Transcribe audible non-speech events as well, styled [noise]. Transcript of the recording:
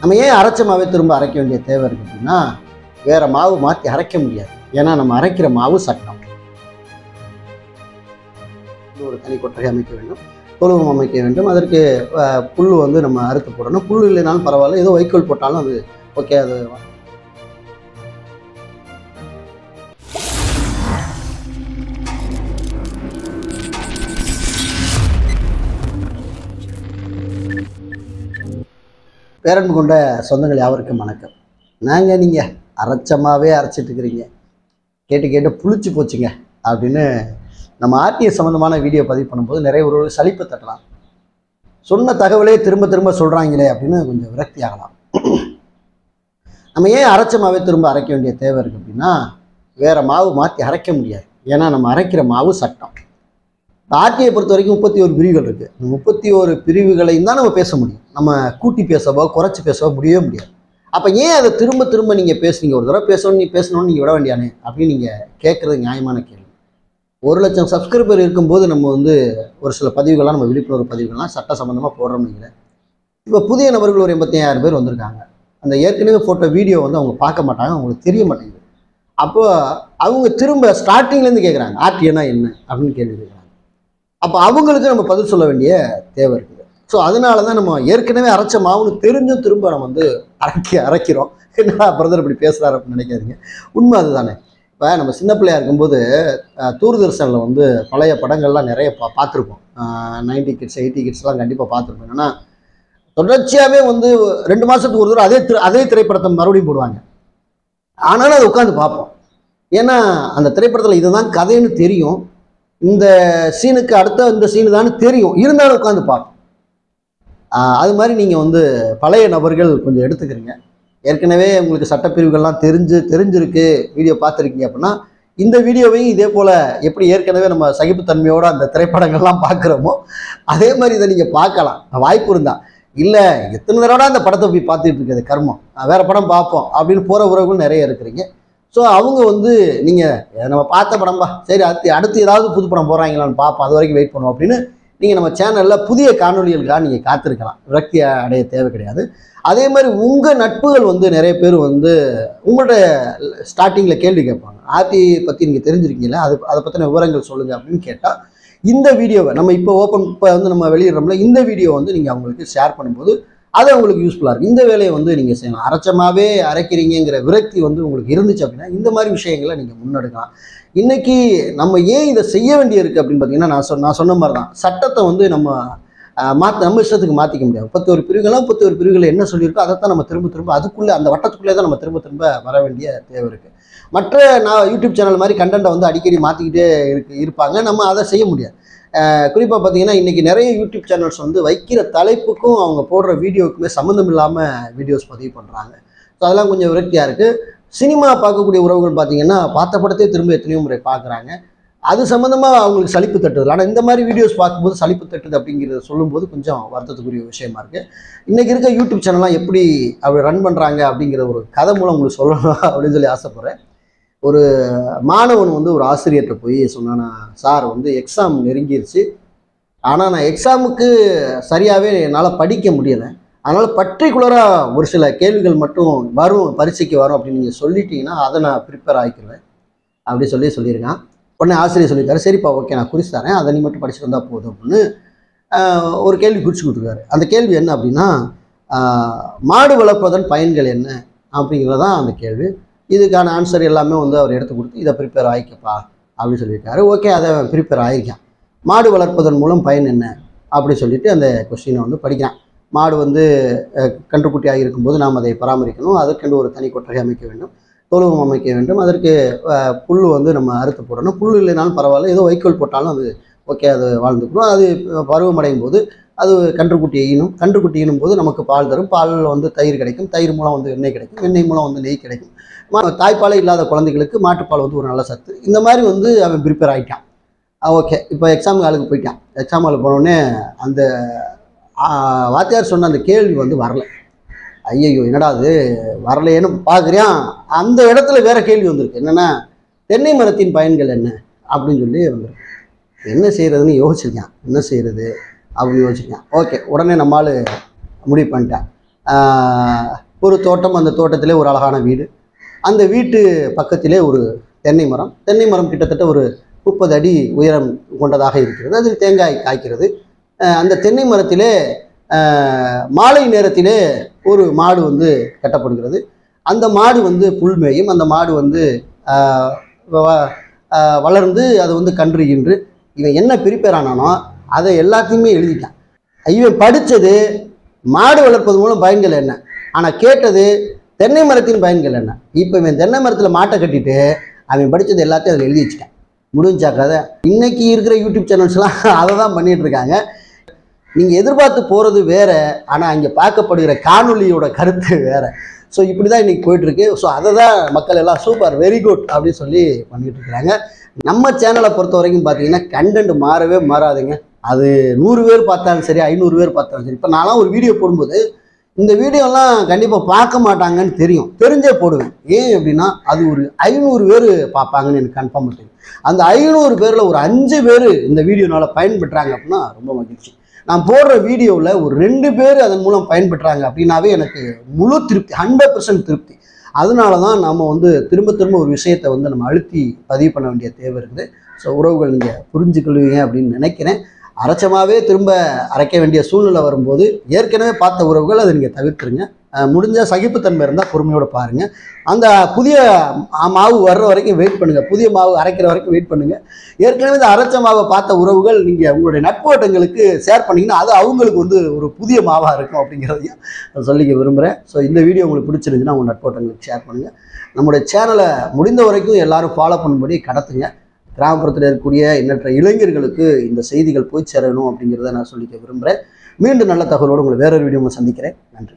நம்ம ஏன் அரைச்ச மாவே திரும்ப அரைக்க வேண்டிய தேவை இருக்குது அப்படின்னா வேற மாவு மாற்றி அரைக்க முடியாது. ஏன்னா நம்ம அரைக்கிற மாவு சட்டம். ஒரு தனி கொட்டகை அமைக்க வேண்டும் தொழுவம் அமைக்க வேண்டும். அதற்கு புல் வந்து நம்ம அறுத்து போடணும். புல் இல்லைனாலும் பரவாயில்ல. ஏதோ வைக்கோல் போட்டாலும் அது ஓகே அது பேரன்பு கொண்ட சொந்தங்கள் யாவருக்கும் வணக்கம். நாங்கள் நீங்கள் அரைச்சமாகவே அரைச்சிட்டு இருக்கிறீங்க கேட்டு கேட்டு புளிச்சு போச்சுங்க அப்படின்னு நம்ம ஆர்டிஎஸ் சம்மந்தமான வீடியோ பதிவு பண்ணும்போது நிறைய ஒரு சலிப்பு தட்டலாம். சொன்ன தகவலே திரும்ப திரும்ப சொல்கிறாங்களே அப்படின்னு கொஞ்சம் விரக்தி ஆகலாம். நம்ம ஏன் அரைச்சமாகவே திரும்ப அரைக்க வேண்டிய தேவை இருக்குது அப்படின்னா வேற மாவு மாற்றி அரைக்க முடியாது. ஏன்னா நம்ம அரைக்கிற மாவு சட்டம். ஆர்டிஐ பொறுத்த வரைக்கும் முப்பத்தி ஒரு பிரிவுகள் இருக்குது இந்த முப்பத்தி ஒரு பிரிவுகளையும் தான் நம்ம பேச முடியும். நம்ம கூட்டி பேசவோ குறைச்சி பேசவோ முடியவே முடியாது. அப்போ ஏன் அதை திரும்ப திரும்ப நீங்கள் பேசுனீங்க ஒரு தடவை பேசணும் நீ பேசணும்னு நீங்கள் விட வேண்டியானே அப்படின்னு நீங்கள் கேட்குறது நியாயமான கேள்வி. ஒரு லட்சம் சப்ஸ்கிரைபர் இருக்கும்போது நம்ம வந்து ஒரு சில பதிவுகள்லாம் நம்ம விழிப்புணர்வு பதிவுகள்லாம் சட்ட சம்மந்தமாக போடுறோம்னு வைங்களேன். இப்போ புதிய நபர்கள் ஒரு எண்பத்தி ஐயாயிரம் பேர் வந்திருக்காங்க. அந்த ஏற்கனவே போட்ட வீடியோ வந்து அவங்க பார்க்க மாட்டாங்க அவங்களுக்கு தெரிய மாட்டேங்குது. அப்போ அவங்க திரும்ப ஸ்டார்டிங்லேருந்து கேட்குறாங்க ஆர்டிஎனா என்ன? அப்படின்னு கேள்வி அப்போ அவங்களுக்கு நம்ம பதில் சொல்ல வேண்டிய தேவை இருக்குது. ஸோ அதனால தான் நம்ம ஏற்கனவே அரைச்ச மாவுன்னு தெரிஞ்சும் திரும்ப நம்ம வந்து அரைக்க அரைக்கிறோம். என்ன பிரதர் இப்படி பேசுகிறாரு அப்படின்னு நினைக்காதீங்க. உண்மை அதுதானே. இப்போ நம்ம சின்ன பிள்ளையாக இருக்கும்போது தூர்தர்ஷனில் வந்து பழைய படங்கள்லாம் நிறைய பா பார்த்துருப்போம். நைன்டி கிட்ஸ் எயிட்டி கிட்ஸ்லாம் கண்டிப்பாக பார்த்துருப்போம். ஏன்னா தொடர்ச்சியாகவே வந்து ரெண்டு மாதத்துக்கு ஒரு தடவை அதே திரு அதே திரைப்படத்தை மறுபடியும் போடுவாங்க. ஆனாலும் அதை உட்காந்து பார்ப்போம். ஏன்னா அந்த திரைப்படத்தில் இதுதான் கதைன்னு தெரியும். இந்த சீனுக்கு அடுத்த இந்த சீனு தான் தெரியும். இருந்தாலும் உட்காந்து பார்ப்போம் அது மாதிரி நீங்கள் வந்து பழைய நபர்கள் கொஞ்சம் எடுத்துக்கிறீங்க. ஏற்கனவே உங்களுக்கு சட்டப்பிரிவுகள்லாம் தெரிஞ்சு தெரிஞ்சிருக்கு. வீடியோ பார்த்துருக்கீங்க அப்படின்னா இந்த வீடியோவையும் இதே போல் எப்படி ஏற்கனவே நம்ம சகிப்புத்தன்மையோடு அந்த திரைப்படங்கள்லாம் பார்க்குறோமோ அதே மாதிரி இதை நீங்கள் பார்க்கலாம். வாய்ப்பு இருந்தா. இல்லை எத்தனை தடவை அந்த படத்தை போய் பார்த்துட்டு இருக்குது கர்மம். வேறு படம் பார்ப்போம் அப்படின்னு போகிற உறவுகள் நிறைய இருக்கிறீங்க. ஸோ அவங்க வந்து நீங்கள் நம்ம பார்த்த படம்பா சரி அடுத்து அடுத்து ஏதாவது புது படம் போகிறாங்களான்னு பார்ப்போம் அது வரைக்கும் வெயிட் பண்ணுவோம் அப்படின்னு நீங்கள் நம்ம சேனலில் புதிய காணொலிகளுக்காக நீங்கள் காத்திருக்கலாம். விரக்தி அடைய தேவை கிடையாது. அதே மாதிரி உங்கள் நட்புகள் வந்து நிறைய பேர் வந்து உங்களோட ஸ்டார்டிங்கில் கேள்வி கேட்பாங்க. ஆர்த்தி பற்றி நீங்கள் தெரிஞ்சிருக்கீங்களா அது அதை பற்றின விவரங்கள் சொல்லுங்கள் அப்படின்னு கேட்டால் இந்த வீடியோவை நம்ம இப்போ ஓப்பன் இப்போ வந்து நம்ம வெளியிடுறோம்ல இந்த வீடியோ வந்து நீங்கள் அவங்களுக்கு ஷேர் பண்ணும்போது அது உங்களுக்கு யூஸ்ஃபுல்லாக இருக்கும். இந்த வேலையை வந்து நீங்கள் செய்யலாம். அரைச்சமாகவே அரைக்கிறீங்கிற விரக்தி வந்து உங்களுக்கு இருந்துச்சு அப்படின்னா இந்த மாதிரி விஷயங்களை நீங்கள் முன்னெடுக்கலாம். இன்னைக்கு நம்ம ஏன் இதை செய்ய வேண்டியிருக்கு அப்படின்னு பார்த்தீங்கன்னா நான் சொன்ன நான் சொன்ன மாதிரி தான் சட்டத்தை வந்து நம்ம மாற்ற நம்ம இஷ்டத்துக்கு மாற்றிக்க முடியாது. முப்பத்தி ஒரு பிரிவுகளாக முப்பத்தி ஒரு பிரிவுகள் என்ன சொல்லியிருக்கோ அதை தான் நம்ம திரும்ப திரும்ப அதுக்குள்ளே அந்த வட்டத்துக்குள்ளே தான் நம்ம திரும்ப திரும்ப வர வேண்டிய தேவை இருக்குது மற்ற நான் யூடியூப் சேனல் மாதிரி கண்டென்ட்டை வந்து அடிக்கடி மாற்றிக்கிட்டே இருக்கு இருப்பாங்க. நம்ம அதை செய்ய முடியாது. குறிப்பாக பார்த்தீங்கன்னா இன்றைக்கி நிறைய யூடியூப் சேனல்ஸ் வந்து வைக்கிற தலைப்புக்கும் அவங்க போடுற வீடியோவுக்குமே சம்மந்தம் இல்லாமல் வீடியோஸ் பதிவு பண்ணுறாங்க ஸோ அதெல்லாம் கொஞ்சம் விரக்தியாக இருக்குது சினிமா பார்க்கக்கூடிய உறவுகள் பார்த்தீங்கன்னா பார்த்த படத்தையே திரும்ப எத்தனையோ முறை பார்க்குறாங்க. அது சம்மந்தமாக அவங்களுக்கு சலிப்பு தட்டுதல் ஆனால் இந்த மாதிரி வீடியோஸ் பார்க்கும்போது சலிப்பு தட்டுது அப்படிங்கிறத சொல்லும்போது கொஞ்சம் வருத்தத்துக்குரிய விஷயமா இருக்குது இன்றைக்கி இருக்க யூடியூப் சேனல்லாம் எப்படி அப்படி ரன் பண்ணுறாங்க அப்படிங்கிற ஒரு கதை மூலம் உங்களுக்கு சொல்லணும் அப்படின்னு சொல்லி ஆசைப்பட்றேன். ஒரு மாணவன் வந்து ஒரு ஆசிரியர்கிட்ட போய் சொன்னானா சார் வந்து எக்ஸாம் நெருங்கிருச்சு. ஆனால் நான் எக்ஸாமுக்கு சரியாகவே என்னால் படிக்க முடியலை. அதனால் பர்டிகுலராக ஒரு சில கேள்விகள் மட்டும் வரும் பரீட்சைக்கு வரும் அப்படின்னு நீங்கள் சொல்லிட்டீங்கன்னா அதை நான் ப்ரிப்பேர் ஆகிக்கிறேன் அப்படி சொல்லி சொல்லியிருக்கான். உடனே ஆசிரியர் சொல்லியிருக்காரு சரிப்பா ஓகே நான் குறிச்சு தரேன். அதை நீ மட்டும் படிச்சுட்டு வந்தால் போதும் அப்படின்னு ஒரு கேள்வி குறிச்சு கொடுத்துருக்காரு. அந்த கேள்வி என்ன அப்படின்னா மாடு வளர்ப்பதன் பயன்கள் என்ன அப்படிங்கிறது தான் அந்த கேள்வி. இதுக்கான ஆன்சர் எல்லாமே வந்து அவர் எடுத்து கொடுத்து இதை ப்ரிப்பேர் ஆகிக்கப்பா அப்படின்னு சொல்லியிருக்காரு. ஓகே அதை ப்ரிப்பேர் ஆகிருக்கான் மாடு வளர்ப்பதன் மூலம் பயன் என்ன? அப்படி சொல்லிட்டு அந்த கொஸ்டினை வந்து படிக்கிறான். மாடு வந்து கன்றுக்குட்டியாக இருக்கும்போது நாம் அதை பராமரிக்கணும். அதற்கென்று ஒரு தனி கொட்டகை அமைக்க வேண்டும். தொழுவம் அமைக்க வேண்டும். அதற்கு புல் வந்து நம்ம அறுத்து போடணும். புல் இல்லைனாலும் பரவாயில்ல. ஏதோ வைக்கோல் போட்டாலும் அது ஓகே அது வாழ்ந்துக்கணும் அது பருவமடையும் போது அது கன்றுக்குட்டி ஈனும் கன்றுக்குட்டி ஈனும் போது நமக்கு பால் தரும். பால் வந்து தயிர் கிடைக்கும். தயிர் மூலம் வந்து எண்ணெய் கிடைக்கும். எண்ணெய் மூலம் வந்து நெய் கிடைக்கும். தாய்ப்பாலே இல்லாத குழந்தைகளுக்கு மாட்டுப்பால் வந்து ஒரு நல்ல சத்து. இந்த மாதிரி வந்து அவன் ப்ரிப்பேர் ஆகிட்டான் ஓகே இப்போ எக்ஸாம் ஹாலுக்கு போயிட்டான். எக்ஸாம் ஹாலுக்கு போனோடனே அந்த வாத்தியார் சொன்ன அந்த கேள்வி வந்து வரல. ஐயையோ என்னடா அது? வரலையேன்னு பார்க்குறியான் அந்த இடத்துல வேற கேள்வி வந்திருக்கு. என்னென்னா தென்னை மரத்தின் பயன்கள் என்ன? அப்படின்னு சொல்லி வந்திருக்கு. என்ன செய்கிறதுன்னு யோசிச்சிருக்கேன். என்ன செய்கிறது அப்படின்னு யோசிச்சிருக்கேன். ஓகே உடனே நம்மால் முடிவு பண்ணிட்டேன். ஒரு தோட்டம் அந்த தோட்டத்திலே ஒரு அழகான வீடு. அந்த வீட்டு பக்கத்திலே ஒரு தென்னை மரம். தென்னை மரம் கிட்டத்தட்ட ஒரு முப்பது அடி உயரம் கொண்டதாக இருக்கிறது. அதில் தேங்காய் காய்க்கிறது. அந்த தென்னை மரத்திலே மாலை நேரத்திலே ஒரு மாடு வந்து கட்டப்படுகிறது. அந்த மாடு வந்து புல் மேயும். அந்த மாடு வந்து வளர்ந்து அது வந்து கன்று இன்று இவன் என்ன பிரிப்பேரானானோ அதை எல்லாத்தையுமே எழுதிட்டான். இவன் படித்தது மாடு வளர்ப்பது மூலம் பயன்கள் என்ன? ஆனால் கேட்டது தென்னை மரத்தின் பயன்கள் என்ன? இப்போ இவன் தென்னை மரத்தில் மாட்டை கட்டிட்டு அவன் படித்தது எல்லாத்தையும் அதில் எழுதி வச்சுட்டேன். முடிஞ்சா கதை. இன்னைக்கு இருக்கிற யூடியூப் சேனல்ஸ்லாம் [laughs] அதை தான் பண்ணிட்டு இருக்காங்க. நீங்கள் எதிர்பார்த்து போகிறது வேற ஆனால் அங்கே பார்க்கப்படுகிற காணொலியோட கருத்து வேற. ஸோ இப்படி தான் இன்றைக்கி போயிட்டுருக்கு. ஸோ அதை தான் மக்கள் எல்லாம் சூப்பர் வெரி குட் அப்படின்னு சொல்லி பண்ணிட்டு இருக்கிறாங்க நம்ம சேனலை பொறுத்த வரைக்கும் பார்த்தீங்கன்னா கண்டென்ட் மாறவே மாறாதுங்க. அது நூறு பேர் பார்த்தாலும் சரி ஐநூறு பேர் பார்த்தாலும் சரி. இப்போ நான்லாம் ஒரு வீடியோ போடும்போது இந்த வீடியோலாம் கண்டிப்பாக பார்க்க மாட்டாங்கன்னு தெரியும். தெரிஞ்சே போடுவேன். ஏன் அப்படின்னா அது ஒரு ஐநூறு பேர் பார்ப்பாங்கன்னு எனக்கு கன்ஃபார்ம் தெரியும் அந்த ஐநூறு பேரில் ஒரு அஞ்சு பேர் இந்த வீடியோனால பயன்பெற்றாங்க அப்படின்னா ரொம்ப மகிழ்ச்சி. நான் போடுற வீடியோவில் ஒரு ரெண்டு பேர் அதன் மூலம் பயன்பெற்றாங்க அப்படின்னாவே எனக்கு முழு திருப்தி ஹண்ட்ரட் பர்சன்ட் திருப்தி. அதனால தான் நம்ம வந்து திரும்ப திரும்ப ஒரு விஷயத்தை வந்து நம்ம அழுத்தி பதிவு பண்ண வேண்டிய தேவை இருக்குது. ஸோ உறவுகள் நீங்கள் புரிஞ்சுக்கொள்வீங்க அப்படின்னு நினைக்கிறேன். அரைச்சமாகவே திரும்ப அரைக்க வேண்டிய சூழ்நிலை வரும்போது ஏற்கனவே பார்த்த உறவுகள் அதை நீங்கள் தவிர்த்துருங்க. முடிஞ்ச சகிப்புத்தன்மை இருந்தால் பொறுமையோடு பாருங்கள் அந்த புதிய மாவு வர்ற வரைக்கும் வெயிட் பண்ணுங்கள் புதிய மாவு அரைக்கிற வரைக்கும் வெயிட் பண்ணுங்கள் ஏற்கனவே இந்த அரைச்ச மாவை பார்த்த உறவுகள் நீங்கள் உங்களுடைய நட்போட்டங்களுக்கு ஷேர் பண்ணிங்கன்னா அது அவங்களுக்கு வந்து ஒரு புதிய மாவாக இருக்கும் அப்படிங்கிறதையும் நான் சொல்லிக்க விரும்புகிறேன் ஸோ இந்த வீடியோ உங்களுக்கு பிடிச்சிருந்துச்சுன்னா உங்கள் நட்போட்டங்களுக்கு ஷேர் பண்ணுங்கள் நம்முடைய சேனலை முடிந்த வரைக்கும் எல்லாரும் ஃபாலோ பண்ணும்படி கடத்துங்க. கிராமப்புறத்தில் இருக்கக்கூடிய எண்ணற்ற இளைஞர்களுக்கு இந்த செய்திகள் போய் சேரணும் அப்படிங்கிறத நான் சொல்லிக்க விரும்புகிறேன் மீண்டும் நல்ல தகவலோடு உங்களை வேறொரு வீடியோ சந்திக்கிறேன். நன்றி.